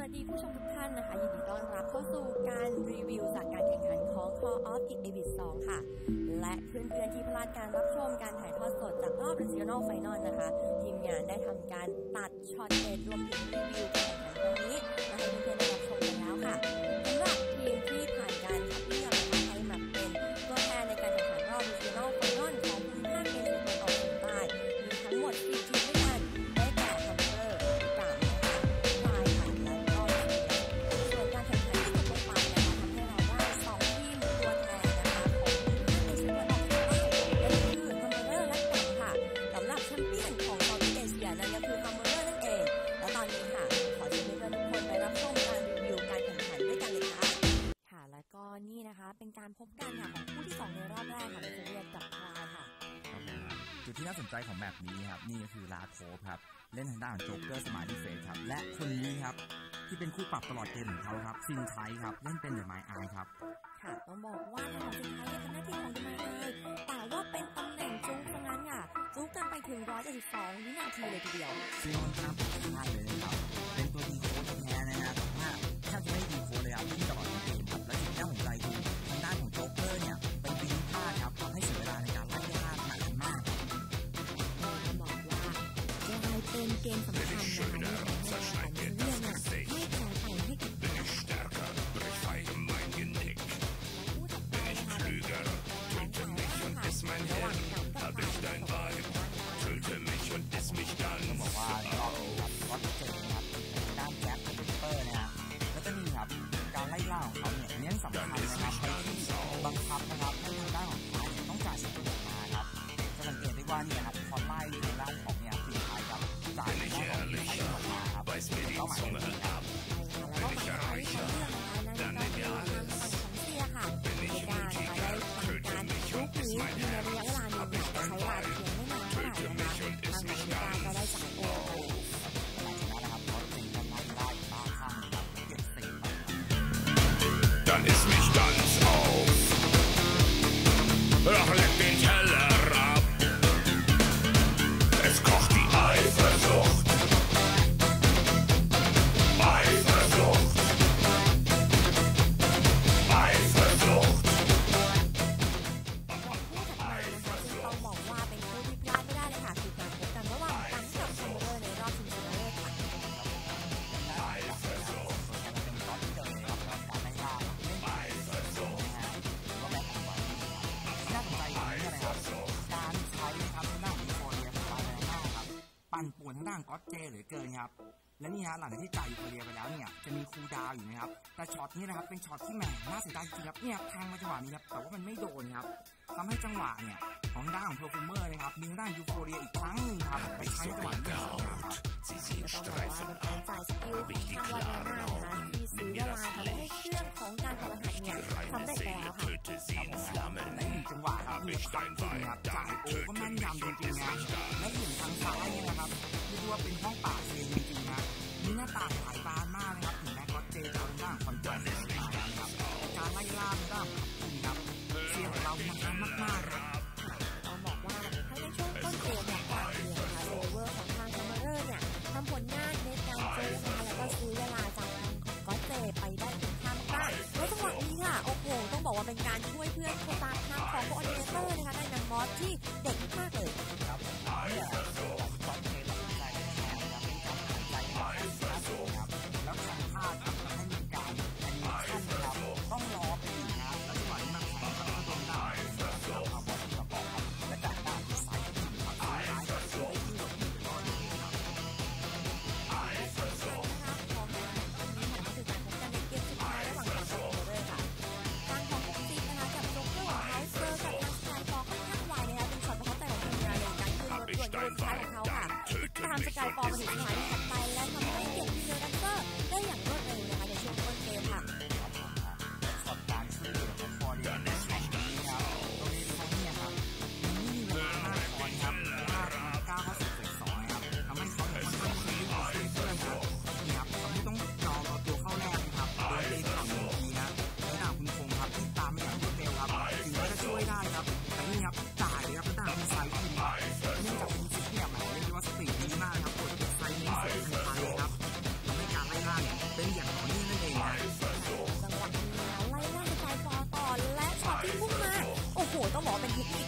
วัสดีผู้ชมทุกท่านนะคะ ยินดีต้อนรับเข้าสู่การรีวิวจากการแข่งขันของ Call of Duty e v i t 2ค่ะ และเพื่อนๆที่พลาดการรับชมการถ่ายทอดสดจากรอบ Regional Final นะคะ ทีมงานได้ทำการตัดช็อตเด็ดรวมถึงรีวิวการแข่งขันครั้งนี้มาให้เพื่อนๆได้รับชมกันแล้วค่ะสำหรับ เป็นการพบกันค่ะของคู่ที่สองในรอบแรกค่ะเป็นเรียนกับพลายค่ะครับผมจุดที่น่าสนใจของแบบนี้ครับนี่ก็คือลาโคฟครับเล่นทางด้านของโจ๊กเกอร์สมาร์ทเฟสครับและคนนี้ครับที่เป็นคู่ปรับตลอดเกมของเขาครับซินไทครับเล่นเป็นเดอะไมอายครับค่ะต้องบอกว่าทางของสุดท้ายเนี่ยทำหน้าที่ของดูมาไอแต่ว่าเป็นตำแหน่งจุ๊กซะงั้นค่ะจุ๊กกันไปถึง172วินาทีเลยทีเดียวซึ่งค่อนข้างผิดพลาดเลยนะครับเป็น ลายเป็นเกมสะครับเขาถึงจะไล่ได้บ้าคลั่งครับเก็บสี่ไป Dann iss mich ganz นป่วนทางด้านก๊อตเจเหลือเกินครับและนี่ฮะหลังจากที่จ่ายยูเครเนียไปแล้วเนี่ยจะมีคูลดาวน์อยู่นะครับแต่ช็อตนี้นะครับเป็นช็อตที่แหมน่าเสียดายจริงๆครับเนี่ยแทงมาจังหวะนี้ครับแต่ว่ามันไม่โดนครับทำให้จังหวะเนี่ยของทางด้านของเพอร์ฟูเมอร์นะครับมีทางด้านยูโฟเรียอีกครั้งหนึ่งครับไปใช้จังหวะที่สองครับ Sie ก็ sehen ต้องบอกว่าเป็นการจ่ายสกิลของทางวาเลน่านะคะที่ซื้อเวลาทำให้เครื่องของการทำอาหารเนี่ยสำเร็จไปแล้วค่ะ töte sie in Flammen. และอีกจังหวะครับมีสักจริงครับจ่ายโอ้ก็แม่นยำจริงๆนะและ ว่าเป็นห้องป่าเซนจริงๆนะมีหน้าต่างหลายบานมากนะครับถึงแม้ก๊อตเจจะเอาทางด้านคอนโทรลมานะครับการไล่ล่าทางด้านของคุณครับเซียงเรามันมากๆครับต้องบอกว่าถ้าในช่วงต้นเกมเนี่ยกลางเดือนนะโรเวอร์ของทางคอมเมอร์เนี่ยทำผลงานในการเจอนะคะแล้วก็ซื้อเวลาจากทางของก็อตเจไปได้ค่อนข้างมากและจังหวะนี้ค่ะโอ้โหต้องบอกว่าเป็นการช่วยเพื่อนโคตามทางของโคออดิเนเตอร์นะคะในนางมอสที่เด็กมากเลยครับ Jesus Christ. Yeah.